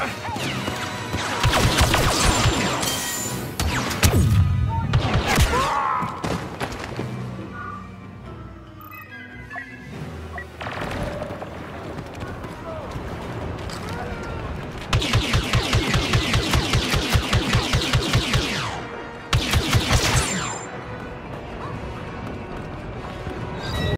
Uh.